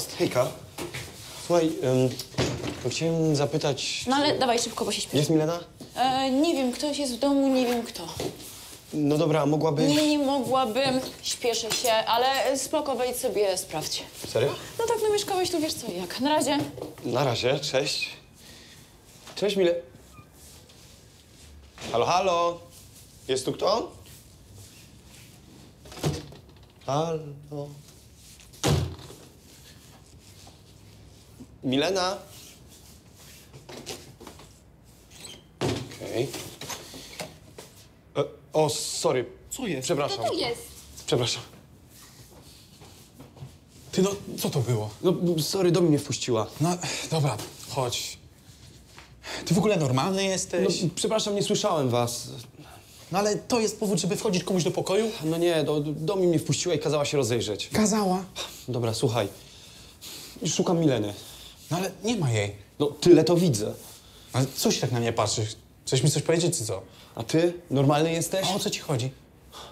jest? Hejka. Słuchaj, to chciałem zapytać... No ale dawaj szybko, bo się śpieszę. Jest Milena? E, nie wiem, ktoś jest w domu, nie wiem kto. No dobra, a mogłaby... Nie, nie mogłabym, śpieszę się, ale spoko, wejdź sobie, sprawdź. Serio? No tak, no mieszkałeś tu, wiesz co, jak. Na razie. Na razie, cześć. Cześć, Mile... Halo, halo? Jest tu kto? Halo? Milena? Okej. E, O, sorry. Co jest? Przepraszam. Tu jest. Przepraszam. Ty no, co to było? No, sorry, do mnie wpuściła. No, dobra, chodź. Ty w ogóle normalny No, jesteś? przepraszam, nie słyszałem was. No ale to jest powód, żeby wchodzić komuś do pokoju? No nie, do, do mnie mnie wpuściła i kazała się rozejrzeć. Kazała. Dobra, słuchaj. Szukam Mileny. No ale nie ma jej. No, tyle to widzę. Ale co się tak na mnie patrzysz? Chcesz mi coś powiedzieć, czy co? A ty? Normalny jesteś? A o co ci chodzi?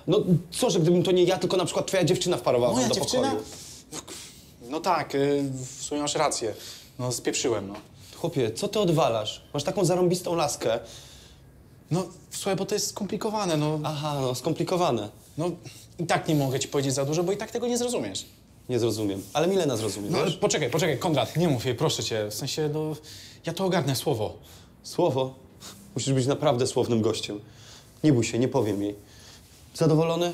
No, co, że gdybym to nie ja, tylko na przykład twoja dziewczyna wparowała Moja do dziewczyna? pokoju? No tak, y, w sumie masz rację. No, spieprzyłem, no. Chłopie, co ty odwalasz? Masz taką zarąbistą laskę. No, słuchaj, bo to jest skomplikowane, no. Aha, no, skomplikowane. No, i tak nie mogę ci powiedzieć za dużo, bo i tak tego nie zrozumiesz. Nie zrozumiem. Ale Milena zrozumie, No, ale wiesz? poczekaj, poczekaj, Konrad, nie mów jej, proszę cię. W sensie, no, ja to ogarnę słowo. Słowo. Musisz być naprawdę słownym gościem. Nie bój się, nie powiem jej. Zadowolony?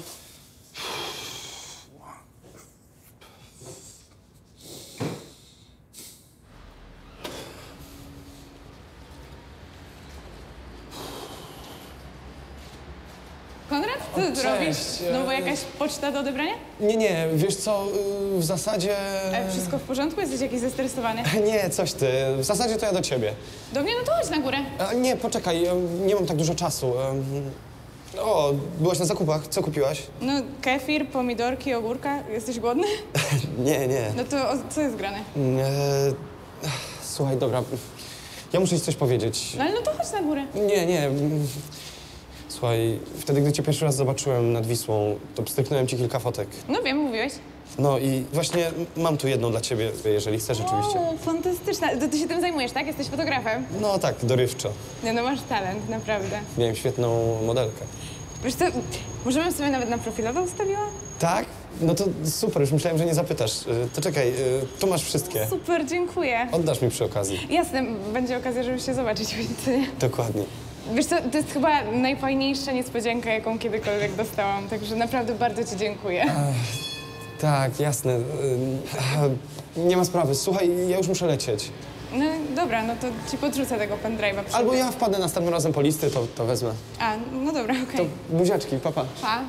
Konrad, co ty tu cześć, robisz? e- No bo jakaś poczta do odebrania? Nie, nie, wiesz co, y, w zasadzie... E, wszystko w porządku? Jesteś jakiś zestresowany? Nie, coś ty. W zasadzie to ja do ciebie. Do mnie? No to chodź na górę. A, nie, poczekaj, e, nie mam tak dużo czasu. Em, O, byłaś na zakupach. Co kupiłaś? No kefir, pomidorki, ogórka. Jesteś głodny? Nie, nie. No to o, co jest grane? E, słuchaj, dobra. Ja muszę ci coś powiedzieć. No ale no to chodź na górę. Nie, nie. Słuchaj, wtedy, gdy cię pierwszy raz zobaczyłem nad Wisłą, to pstryknąłem ci kilka fotek. No wiem, mówiłeś. No i właśnie mam tu jedną dla ciebie, jeżeli chcesz oczywiście. O, fantastyczna. To ty się tym zajmujesz, tak? Jesteś fotografem? No tak, dorywczo. Nie no, masz talent, naprawdę. Miałem świetną modelkę. Wiesz co, może bym sobie nawet na profilowe ustawiła? Tak? No to super, już myślałem, że nie zapytasz. Y, To czekaj, y, tu masz wszystkie. Super, dziękuję. Oddasz mi przy okazji. Jasne, będzie okazja, żeby się zobaczyć, więc... Dokładnie. Wiesz co, to jest chyba najfajniejsza niespodzianka, jaką kiedykolwiek dostałam, także naprawdę bardzo ci dziękuję. Tak, jasne. Nie ma sprawy. Słuchaj, ja już muszę lecieć. No dobra, no to ci podrzucę tego pendrive'a. Albo ja wpadnę następnym razem po listy, to, to wezmę. A, no dobra, okej. To buziaczki, papa. Pa.